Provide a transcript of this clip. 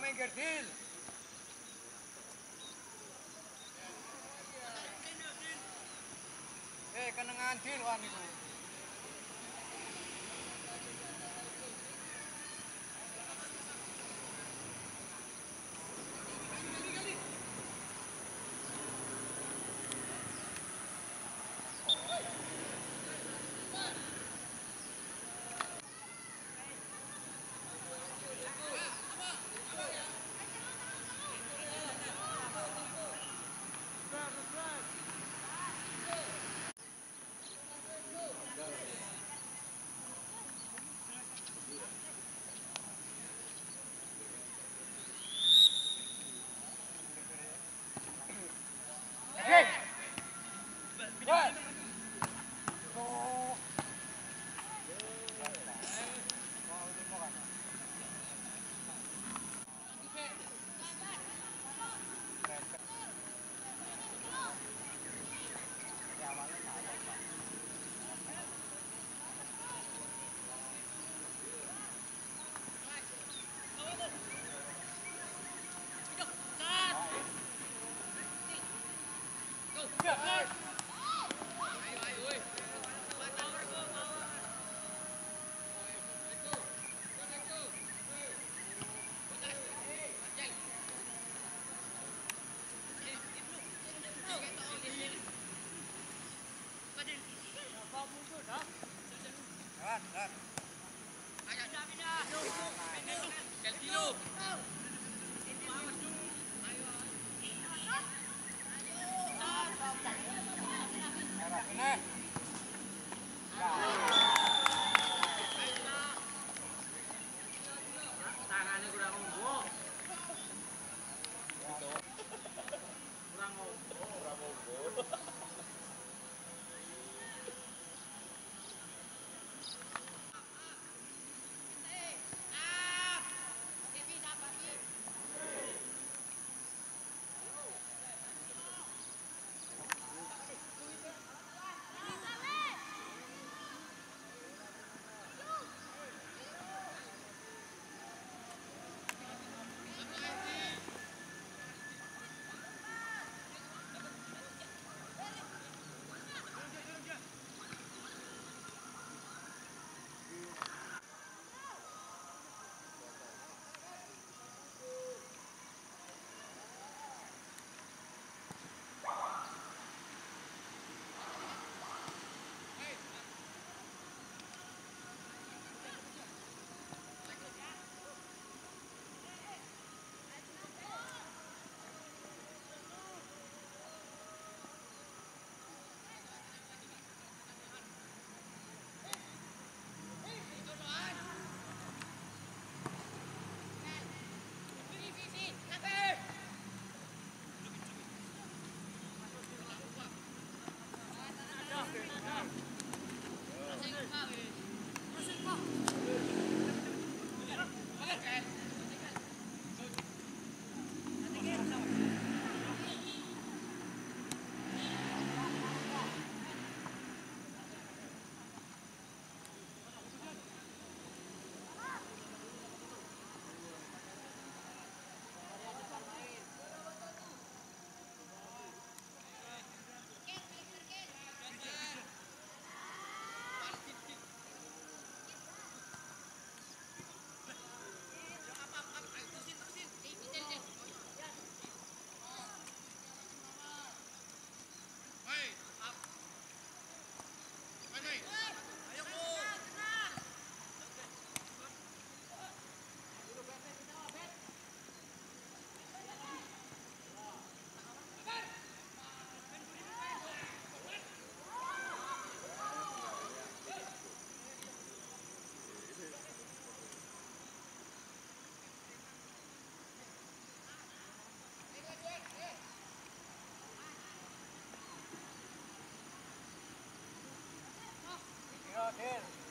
main gerdil. Eh, kenangan dil wan iku. Mark. Kira, Dil. Amen.